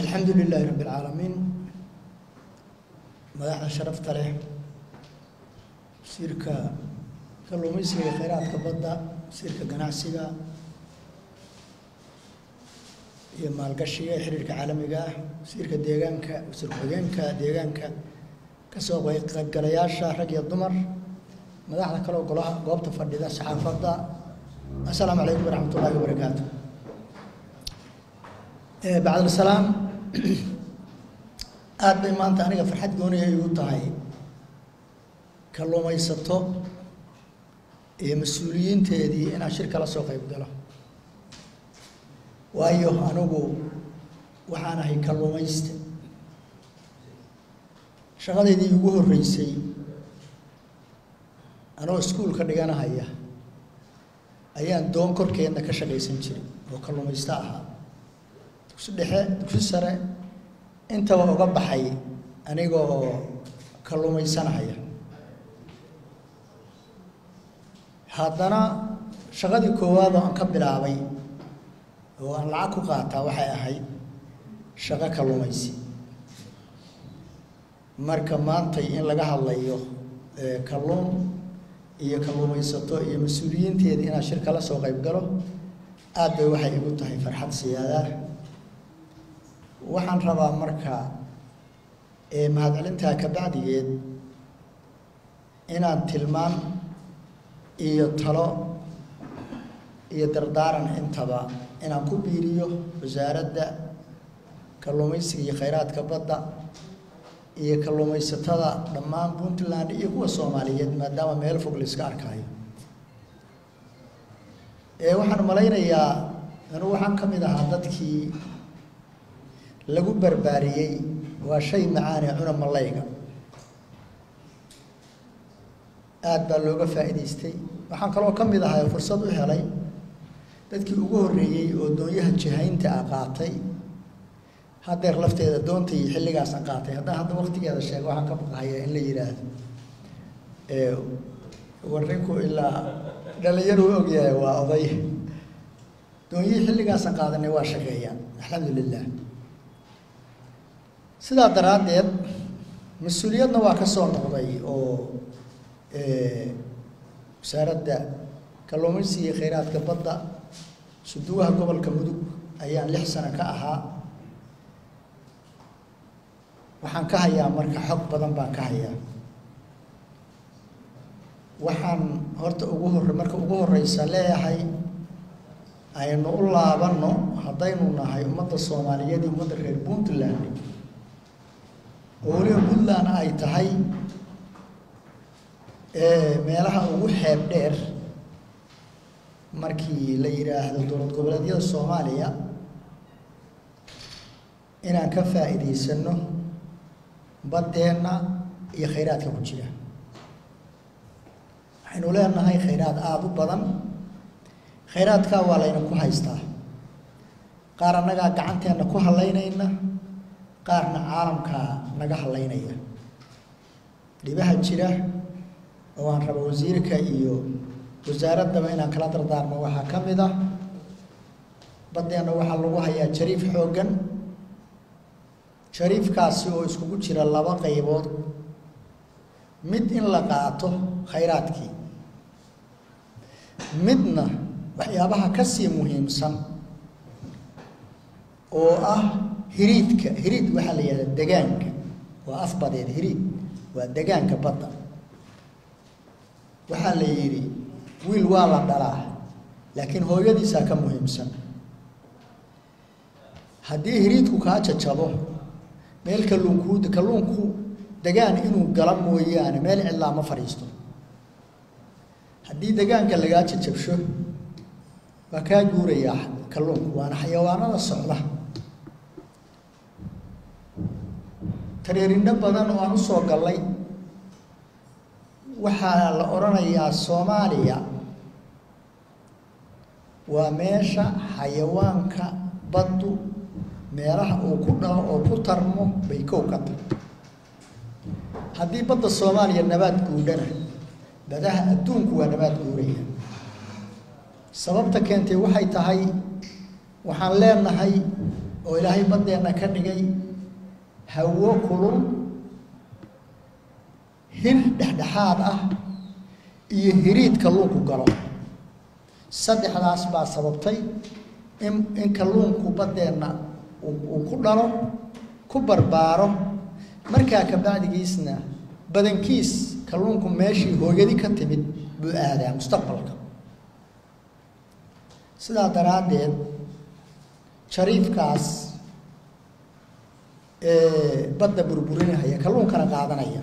alxamdu lilaahi rabbi اlcaalamiin madaxda sharafta leh. Wasiirka kalluumaysiga iyo kheyraadka badda wasiirka ganacsiga iyo maalgashiga xiriirka caalamiga ah wasiirka deegaanka wasiir ku-xigeenka deegaanka ka soo qaybgalayaasha rag iyo dumar madaxda kaleo golaha goobta fadhida saxaafadda. Assalaamu calaykum waraxmat ullahi wabarakaatu bacdalsalaam aada bay maanta aniga farxad gooniya igu tahay kalluumaysato iyo mas'uuliyiinteedii inaan shir kala soo qayb galo. Waayo anigu waxaan ahay kalluumayste. Shaqadeydii ugu horreysay anoo iskuulka dhiganahaya ayaan doon korkeedna ka shaqaysan jiray oo kalluumaysto ahaa dugsi dhexe dugsi sare intaba uga baxay anigoo kalluumaysanahaya haddana shaqadii koowaad oo aan ka bilaabay oo aan lacag ku qaataa waxay ahayd shaqo kalluumaysi marka maantay in laga hadlayo kalluun iyo kalluumaysato iyo mas'uuliyiinteeda inaan shir kala soo qayb galo aad bay waxay igu tahay farxad siyaadaa waxaan rabaa marka mahadcelintaa ka bacdigeed inaan tilmaan iyo talo iyo dardaaran intaba inaan ku biiriyo wasaaradda kalluumaysiga iyo kheyraadka badda iyo kalluumaysatada dhammaan puntland iyo kuwa soomaaliyeed maadaama meel fog la iska arkaayo. Waxaan malaynayaa anugu waxaan ka mid ahaa dadkii lagu barbaariyey waa shay macaane cuna malayga. Aad baa looga faa'iidaystay. Waxaan kaloo ka mid ahaa fursad u helay dadkii ugu horreeyey oo doonyaha jihaynta ah qaatay. Haddeer lafteeda doontai xilligaasna qaatay. Haddaan hadda waktigeeda sheego waxaan ka baqahaya in la yidhaahdo warrinku ilaa dhalinyar uu ogyahay waa oday. Doonyihii xilligaasna qaadanay waa shaqeeyaan alxamdu lilah sidaa daraaddeed mas'uuliyadna waa ka soo noqday oo wasaaradda kalluumaysiga iyo kheyraadka badda suduwaha gobolka mudug ayaan lix sano ka ahaa. Waxaan ka hayaa marka xog badan baan ka hayaa. Waxaan horta ugu hor marka ugu horeysa leeyahay aynu u laabanno haddaynu nahay ummadda soomaaliyeed iyo ummadda reer puntland oo puntland ay tahay meelaha ugu xeeb dheer markii la yidhaahdo dowlad goboleedyada soomaaliya. Inaan ka faa'iidaysano baddeenna iyo kheyraadka ku jira. Waxaynu leenahay kheyraad aada u badan. Kheyraadkaa waa layna ku haystaa. Qaar annagaa gacanteenna ku hallaynayna qaarna caalamkaa naga hallaynaya dhibaha jira oo aan rabo wasiirka iyo wasaaraddaba inaan kala dardaarmo waxaa ka mid ah baddeenna waxaa lagu hayaa jariif xooggan. Jariifkaasi oo iskugu jira laba qaybood. Mid in la qaato khayraadkii midna waxyaabaha ka sii muhiimsan oo ah hiriidka hiriid waxaa la yidhahdaa degaanka وأصبدت هريب ودجان كبطة وحال يري ويل والا دلاه لكن هو يدي ساكا مهم سن. هدي هريد كوكا تشابو ميل كالونكو دكالونكو دجان إنو قلم مويان ميل إلا ما فريستو. هدي دجان كالاجا تشابشو وكا جوريا كالونكو وانا حيوانا الصغرى tareerindho badan oo aan u soo gallay waxaa la odhanayaa soomaaliya. Waa meesha xayawaanka baddu meelaha uu ku dhalo oo ku tarmo bay kow ka tahay. Haddii badda soomaaliya nabaad guudhana badaha adduunku waa nabaad guuraya. Sababta keentay waxay tahay waxaan leenahay oo ilaahay baddeenna ka dhigay hawo kulul hir dhexdhexaad ah iyo hiriid kalluunku galo. Saddexdaas baa sababtay in in kalluunku baddeenna uu ku dhalo ku barbaaro. Markaa kabacdigiisna badankiis kalluunku meeshii hooyadii ka timid buu aadaa mustaqbalka. Sidaa daraaddeed jariifkaas badda burburinahaya kalluunkana qaadanaya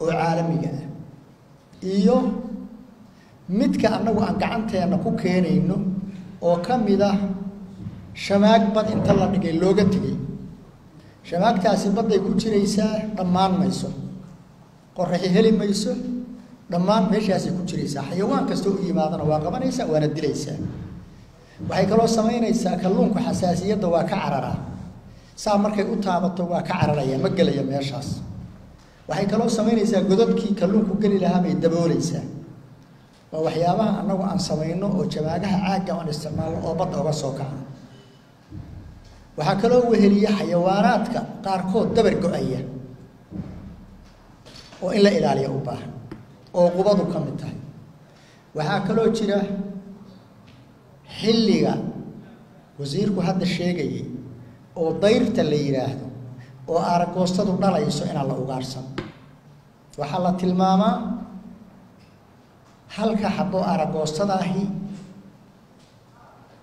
oo caalamiga ah. Iyo midka annagu aan gacanteenna ku keenayno oo ka mid ah shamaag bad inta la dhigay looga tegay shamaagtaasi badday ku jiraysaa dhammaan mayso. Qoraxi heli mayso dhammaan meeshaasay ku jiraysaa. Xayawaan kasta u yimaadana waa qabanaysaa waana dilaysaa. Waxay kaloo samaynaysaa kalluunku xasaasiyadda waa ka cararaa saa markay u taabato waa ka cararaya ma gelaya meeshaas. Waxay kaloo samaynaysaa godadkii kalluunku geli lahaa bay daboolaysaa waa waxyaabaha annagu aan samayno oo jamaagaha caagga aan isticmaalno oo badda oga soo kacno waxaa kaloo weheliya xayawaanaadka qaarkood dabar go'aya oo in la ilaaliya u baahan oo qubadu ka mid tahay. Waxaa kaloo jira xilliga wasiirku hadda sheegayay oo dayrta la yidhaahdo oo aaragoostadu dhalayso inaan la ugaarsan. Waxaa la tilmaamaa halka xabo aragoostadaahi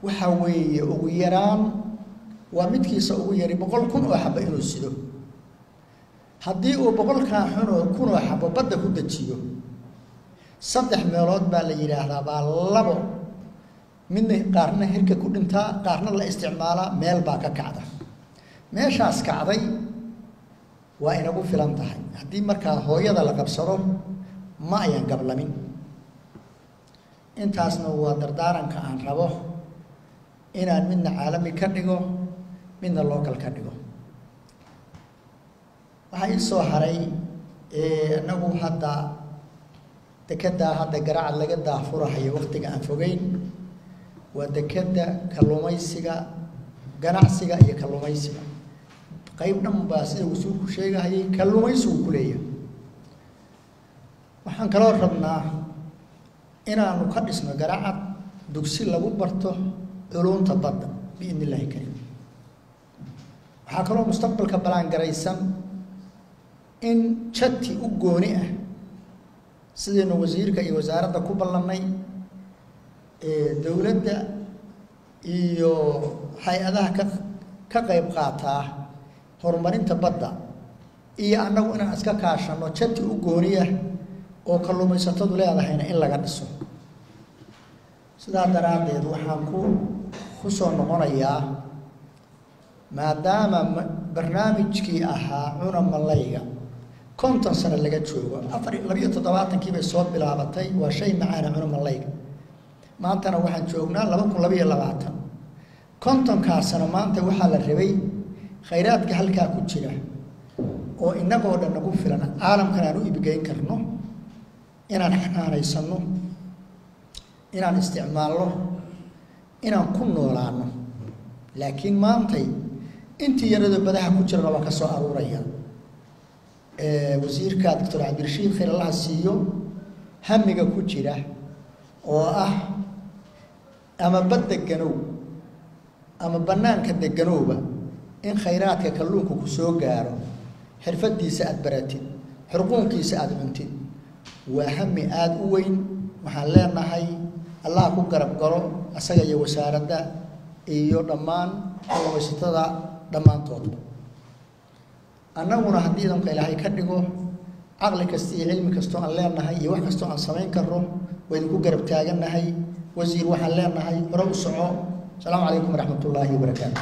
waxaa weeye ugu yaraan waa midkiisa ugu yari boqol kun oo xabo inuu sido. Haddii uu boqolkaa xunoo kun oo xabo badda ku dejiyo saddex meelood baa la yidhaahdaa baa labo. Midna qaarna hirka ku dhintaa qaarna la isticmaalaa meel baa ka kacda meeshaas kacday waa inagu filan tahay. Haddii markaa hooyada la qabsado ma ayan gablamin. Intaasna waa dardaaranka aan rabo inaan midna caalami ka dhigo midna local ka dhigo. Waxaa ii haray inagu hadda dekeddaa hadda garacad laga daafurahayo waktiga aan fogeyn waa dekedda kalluumaysiga ganacsiga iyo kalluumaysiga qayb dhan baa sida wasuulku sheegahayay kalluumaysigu ku leeyahay. Waxaan kaloo rabnaa inaanu ka dhisno garacad dugsi lagu barto culunta badda biidn illaahi kariim. Waxaa kaloo mustaqbalka ballaangaraysan in jati u gooni ah sidaynu wasiirka iyo wasaaradda ku ballannay dowladda iyo hay'adaha ka ka qayb qaataa horumarinta badda. Iyo annagu inaan iska kaashanno jati u gooniya oo kalluumaysatadu leedahayna in laga dhiso. Sidaa daraaddeed waxaan ku ku soo noqonayaa maadaama barnaamijkii ahaa cuna malayga konton sano laga joogo afar labiyo toddobaatankii bay soo bilaabatay waa shay macaana cuna malayga. Maantana waxaan joognaa laba kun labayo labaatan. Kontonkaa sano maanta waxaa la rabay khayraadka halkaa ku jira oo innagoo dhan nagu filan caalamkan aan u ibgeyn karno inaan xanaanaysanno inaan isticmaalno inaan ku noolaano laakiin maantay intii yaradoo badaha ku jirana waa ka soo aruuraya wasiirka doctor cabdirashiid khayr allaha siiyo hamiga ku jira oo ah ama bad deganow ama bannaanka deganowba in khayraadka kalluunka ku soo gaaro xirfadiisa aada baratid xurquunkiisa aada cuntid waa hami aada u weyn. Waxaan leenahay allah ku garab galo asaga iyo wasaaradda iyo dhammaan kalluumaysatada dhammaantoodba. Annaguna haddii idanka ilaahay ka dhigo caqli kasta iyo cilmi kastoo aan leenahay iyo wax kastoo aan samayn karno waa idinku garab taagannahay. Wasiir waxaan leenahay hore u soco. Asalaamu calaykum waraxmat ullaahi wabarakaatu